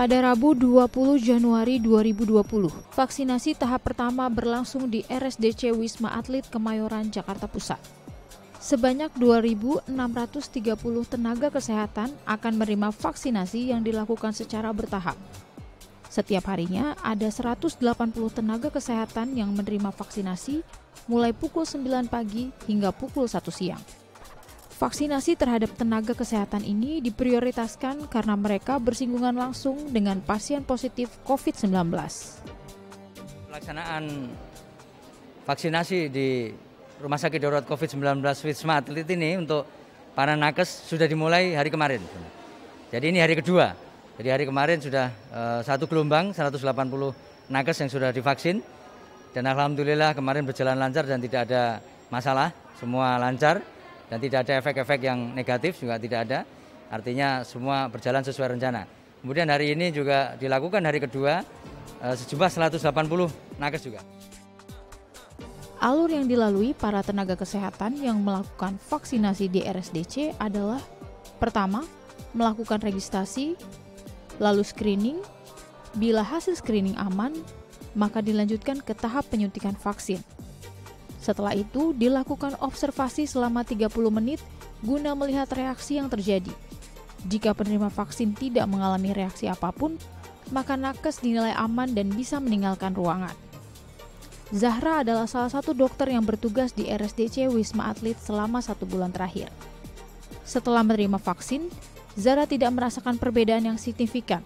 Pada Rabu 20 Januari 2020, vaksinasi tahap pertama berlangsung di RSDC Wisma Atlet Kemayoran, Jakarta Pusat. Sebanyak 2.630 tenaga kesehatan akan menerima vaksinasi yang dilakukan secara bertahap. Setiap harinya ada 180 tenaga kesehatan yang menerima vaksinasi mulai pukul 9 pagi hingga pukul 1 siang. Vaksinasi terhadap tenaga kesehatan ini diprioritaskan karena mereka bersinggungan langsung dengan pasien positif COVID-19. Pelaksanaan vaksinasi di Rumah Sakit Darurat COVID-19 Wisma Atlet ini untuk para nakes sudah dimulai hari kemarin. Jadi ini hari kedua. Jadi hari kemarin sudah uh, satu gelombang 180 nakes yang sudah divaksin dan alhamdulillah kemarin berjalan lancar dan tidak ada masalah, semua lancar dan tidak ada efek-efek yang negatif juga tidak ada. Artinya semua berjalan sesuai rencana. Kemudian hari ini juga dilakukan hari kedua eh, sejumlah 180 nakes juga. Alur yang dilalui para tenaga kesehatan yang melakukan vaksinasi di RSDC adalah pertama, melakukan registrasi, lalu screening. Bila hasil screening aman, maka dilanjutkan ke tahap penyuntikan vaksin. Setelah itu, dilakukan observasi selama 30 menit guna melihat reaksi yang terjadi. Jika penerima vaksin tidak mengalami reaksi apa pun, maka nakes dinilai aman dan bisa meninggalkan ruangan. Zahra adalah salah satu dokter yang bertugas di RSDC Wisma Atlet selama satu bulan terakhir. Setelah menerima vaksin, Zahra tidak merasakan perbedaan yang signifikan.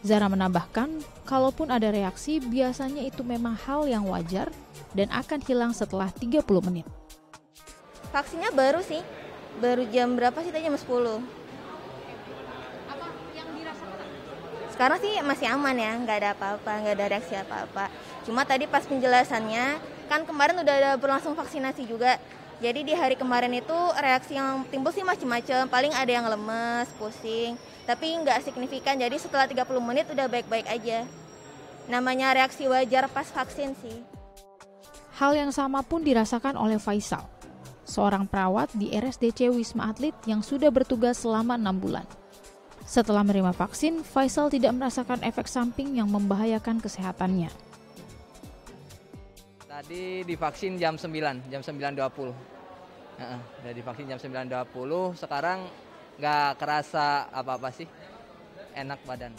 Zahra menambahkan, kalaupun ada reaksi, biasanya itu memang hal yang wajar dan akan hilang setelah 30 menit. Vaksinnya baru sih, baru jam berapa sih tadi jam 10. Apa yang dirasakan? Sekarang sih masih aman ya, nggak ada apa-apa, nggak ada reaksi apa-apa. Cuma tadi pas penjelasannya, kan kemarin udah ada berlangsung vaksinasi juga. Jadi di hari kemarin itu reaksi yang timbul sih macam-macam. Paling ada yang lemes, pusing, tapi nggak signifikan. Jadi setelah 30 menit udah baik-baik aja. Namanya reaksi wajar pas vaksin sih. Hal yang sama pun dirasakan oleh Faisal, seorang perawat di RSDC Wisma Atlet yang sudah bertugas selama enam bulan. Setelah menerima vaksin, Faisal tidak merasakan efek samping yang membahayakan kesehatannya. Tadi divaksin jam 9, jam 9.20. Uh, udah divaksin jam 9.20, sekarang nggak kerasa apa-apa sih, enak badan.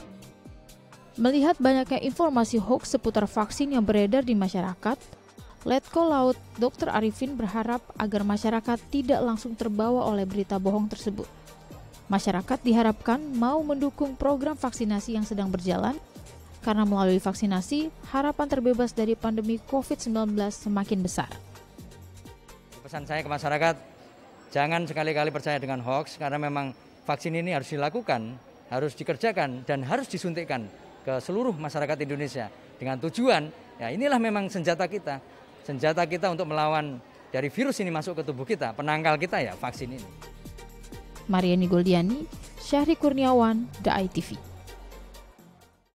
Melihat banyaknya informasi hoax seputar vaksin yang beredar di masyarakat, Letko Laut Dr. Arifin berharap agar masyarakat tidak langsung terbawa oleh berita bohong tersebut. Masyarakat diharapkan mau mendukung program vaksinasi yang sedang berjalan, karena melalui vaksinasi, harapan terbebas dari pandemi COVID-19 semakin besar. Pesan saya ke masyarakat, jangan sekali-kali percaya dengan hoax, karena memang vaksin ini harus dilakukan, harus dikerjakan, dan harus disuntikkan ke seluruh masyarakat Indonesia. Dengan tujuan, ya inilah memang senjata kita senjata kita untuk melawan dari virus ini masuk ke tubuh kita, penangkal kita ya vaksin ini. Mariani Goldiani, Syahri Kurniawan, The ITV.